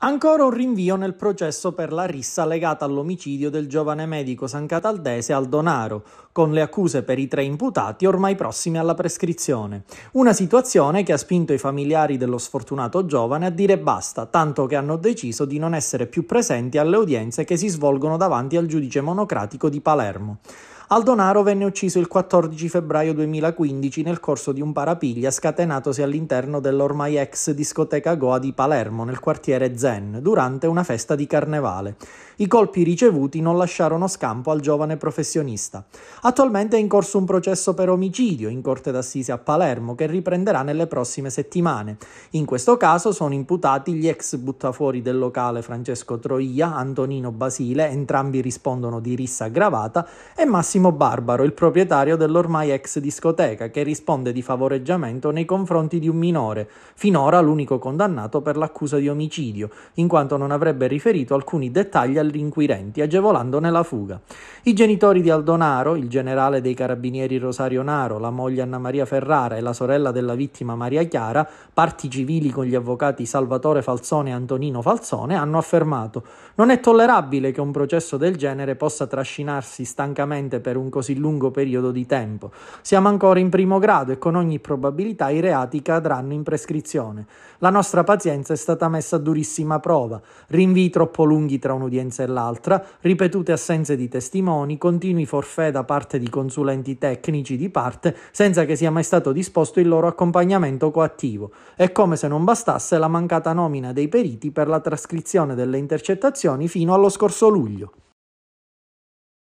Ancora un rinvio nel processo per la rissa legata all'omicidio del giovane medico sancataldese Aldonaro, con le accuse per i tre imputati ormai prossime alla prescrizione. Una situazione che ha spinto i familiari dello sfortunato giovane a dire basta, tanto che hanno deciso di non essere più presenti alle udienze che si svolgono davanti al giudice monocratico di Palermo. Aldonaro venne ucciso il 14 febbraio 2015 nel corso di un parapiglia scatenatosi all'interno dell'ormai ex discoteca Goa di Palermo, nel quartiere Zen, durante una festa di carnevale. I colpi ricevuti non lasciarono scampo al giovane professionista. Attualmente è in corso un processo per omicidio in corte d'assise a Palermo che riprenderà nelle prossime settimane. In questo caso sono imputati gli ex buttafuori del locale Francesco Troia, Antonino Basile, entrambi rispondono di rissa aggravata, e Massimo Massimo Barbaro, il proprietario dell'ormai ex discoteca, che risponde di favoreggiamento nei confronti di un minore, finora l'unico condannato per l'accusa di omicidio, in quanto non avrebbe riferito alcuni dettagli agli inquirenti, agevolandone la fuga. I genitori di Aldonaro, il generale dei carabinieri Rosario Naro, la moglie Anna Maria Ferrara e la sorella della vittima Maria Chiara, parti civili con gli avvocati Salvatore Falzone e Antonino Falzone, hanno affermato non è tollerabile che un processo del genere possa trascinarsi stancamente per un così lungo periodo di tempo. Siamo ancora in primo grado e con ogni probabilità i reati cadranno in prescrizione. La nostra pazienza è stata messa a durissima prova, rinvii troppo lunghi tra un'udienza e l'altra, ripetute assenze di testimoni, continui forfè da parte di consulenti tecnici di parte senza che sia mai stato disposto il loro accompagnamento coattivo. È come se non bastasse la mancata nomina dei periti per la trascrizione delle intercettazioni fino allo scorso luglio.